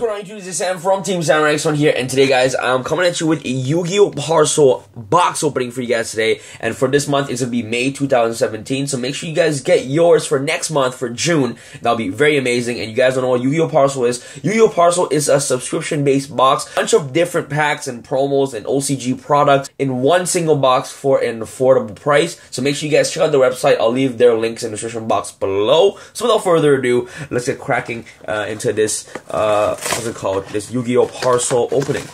going on YouTube? This is Sam from Team Samurai X1 here, and today guys, I'm coming at you with a Yu-Gi-Oh! Parcel box opening for you guys today, and for this month, it's to be May 2017, so make sure you guys get yours for next month, for June, that'll be very amazing, and you guys don't know what Yu-Gi-Oh! Parcel is. Yu-Gi-Oh! Parcel is a subscription-based box, bunch of different packs and promos and OCG products in one single box for an affordable price, so make sure you guys check out the website, I'll leave their links in the description box below. So without further ado, let's get cracking uh, into this, uh, what's it called? This Yu-Gi-Oh! Parcel opening.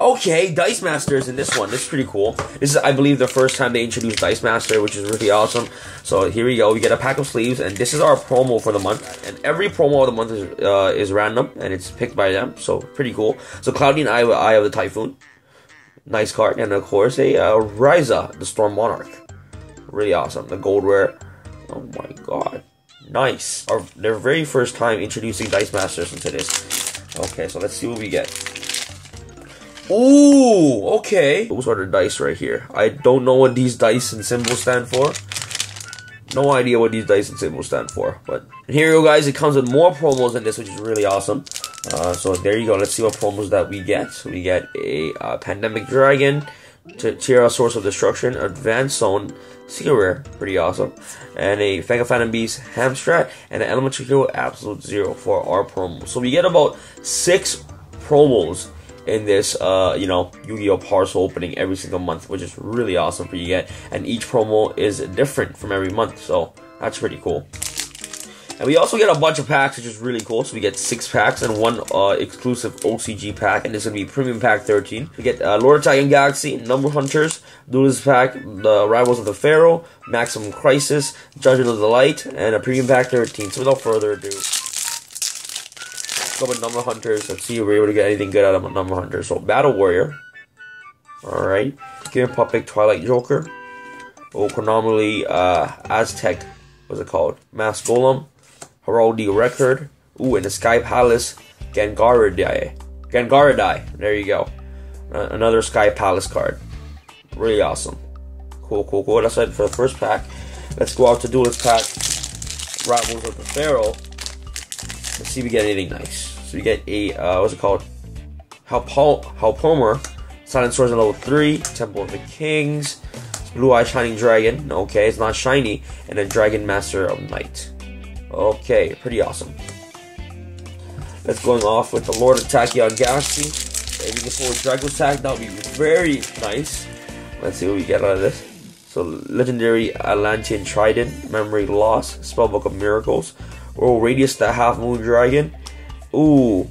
Okay, Dice Masters in this one. This is pretty cool. This is, I believe, the first time they introduced Dice Master, which is really awesome. So here we go. We get a pack of sleeves, and this is our promo for the month. And every promo of the month is uh, is random, and it's picked by them. So pretty cool. So Cloudian Eye, Eye of the Typhoon. Nice card. And of course, a uh, Raiza, the Storm Monarch. Really awesome. The gold rare. Oh my god. Nice. Our, their very first time introducing Dice Masters into this. Okay, so let's see what we get. Ooh, okay. Those are the dice right here. I don't know what these dice and symbols stand for. No idea what these dice and symbols stand for. But here you go, guys. It comes with more promos than this, which is really awesome. Uh, so there you go. Let's see what promos that we get. So we get a uh, Pandemic Dragon, Tierra Source of Destruction, Advanced Zone, Secret Rare, pretty awesome, and a Fanga Phantom Beast Hamstrat, and an Elemental Hero Absolute Zero for our promo. So we get about six promos in this, uh, you know, Yu-Gi-Oh! parcel opening every single month, which is really awesome for you get. And each promo is different from every month, so that's pretty cool. And we also get a bunch of packs, which is really cool. So we get six packs and one uh, exclusive OCG pack, and this is gonna be Premium Pack 13. We get uh, Lord Tachyon Galaxy, Number Hunters, Duelist Pack, The Rivals of the Pharaoh, Maximum Crisis, Judgment of the Light, and a Premium Pack 13. So without further ado, go with Number Hunters. Let's see if we're able to get anything good out of Number Hunters. So Battle Warrior. Alright. Game Puppet Twilight Joker. Okonomally uh, Aztec, what's it called? Mass Golem. Heraldry Record. Ooh, and the Sky Palace Gangaradai. Gangaradai. There you go. Uh, another Sky Palace card. Really awesome. Cool, cool, cool. That's it for the first pack. Let's go out to Duelist Pack. Rivals of the Pharaoh. Let's see if we get anything nice. So we get a, uh, what's it called? Halpal Halpomer. Silent Swordsman level 3. Temple of the Kings. Blue Eye Shining Dragon. Okay, it's not shiny. And a Dragon Master of Night. Okay, pretty awesome. Let's going off with the Lord of Tachyon Galaxy. If we can pull a Dragon Attack, that would be very nice. Let's see what we get out of this. So, Legendary Atlantean Trident, Memory Loss, Spellbook of Miracles, World Radius, the Half Moon Dragon. Ooh,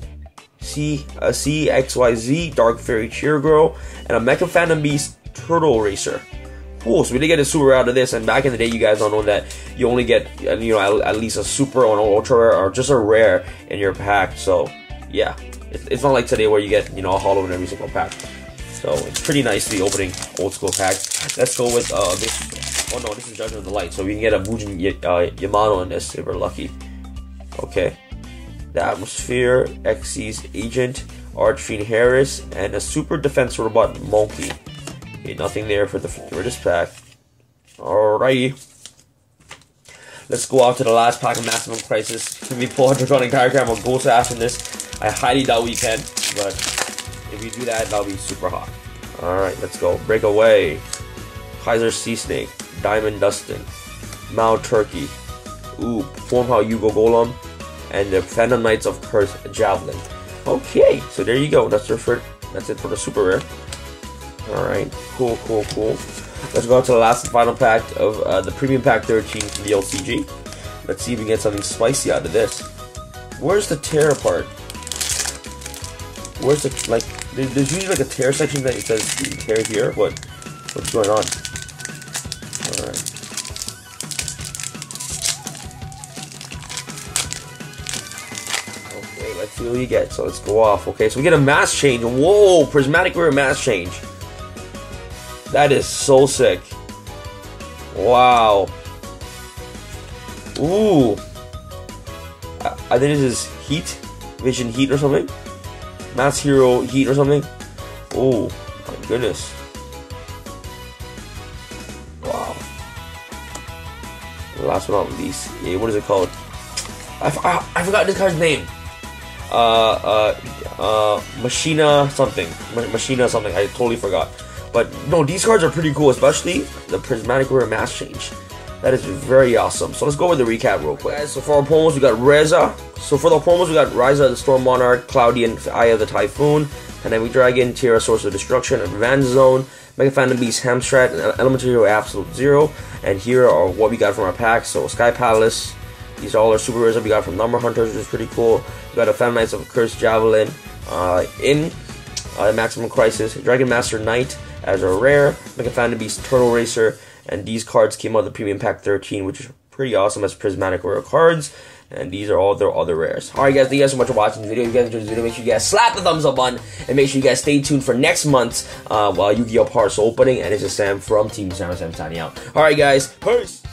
C, a CXYZ, Dark Fairy Cheer Girl, and a Mecha Phantom Beast Turtle Racer. Cool, so we did get a super out of this, and back in the day, you guys don't know that you only get, you know, at, least a super or an ultra rare or just a rare in your pack. So, yeah, it's not like today where you get, you know, a hollow in every single pack. So it's pretty nice to be opening old school packs. Let's go with uh this. Oh no, this is Judgment of the Light, so we can get a Bujin uh, Yamano in this if we're lucky. Okay, the Atmosphere, Xyz Agent, Archfiend Heiress, and a Super Defense Robot Monkey. Okay, nothing there for the for this pack. Alrighty. Let's go out to the last pack of Maximum Crisis. Can we pull a Draconic Diagram or Ghost after this? I highly doubt we can, but if we do that, that'll be super hot. Alright, let's go. Breakaway. Kaiser Sea Snake. Diamond Dustin. Mao Turkey. Ooh, Formhao Yugo Golem. And the Phantom Knights of Curse Javelin. Okay, so there you go. That's, for, that's it for the super rare. Alright, cool, cool, cool. Let's go on to the last and final pack of uh, the Premium Pack 13 for the LCG. Let's see if we get something spicy out of this. Where's the tear part? Where's the, like, there's usually like a tear section that it says tear here. What, what's going on? Alright. Okay, let's see what we get. So let's go off. Okay, so we get a Mask Change. Whoa, prismatic rare Mask Change. That is so sick. Wow. Ooh. I, I think this is Heat. Vision Heat or something. Mass Hero Heat or something. Oh, my goodness. Wow. last but not least, yeah, what is it called? I, I, I forgot this guy's name. uh, uh, uh, Machina something, Machina something. I totally forgot. But no, these cards are pretty cool, especially the Prismatic Rare Mask Change. That is very awesome. So let's go with the recap real quick. Guys, so for our promos, we got Reza. So for the promos, we got Raiza the Storm Monarch, Cloudian, Eye of the Typhoon, Pandemic Dragon, Tierra Source of Destruction, Advanced Zone, Mega Phantom Beast, Hamstrat, and Elemental Hero Absolute Zero. And here are what we got from our pack. So Sky Palace, these are all our super rares that we got from Number Hunters, which is pretty cool. We got a Phantom of Cursed Javelin uh, in uh, Maximum Crisis, Dragon Master Knight as a rare, Mega Beast Turtle Racer, and these cards came out of the Premium Pack 13, which is pretty awesome as prismatic rare cards. And these are all their other rares. Alright guys, thank you guys so much for watching this video. If you guys enjoyed this video, make sure you guys slap the thumbs up button. And make sure you guys stay tuned for next month's uh, Yu-Gi-Oh! Parcel opening. And it's just Sam from Team Sam Sam signing out. Alright guys, peace!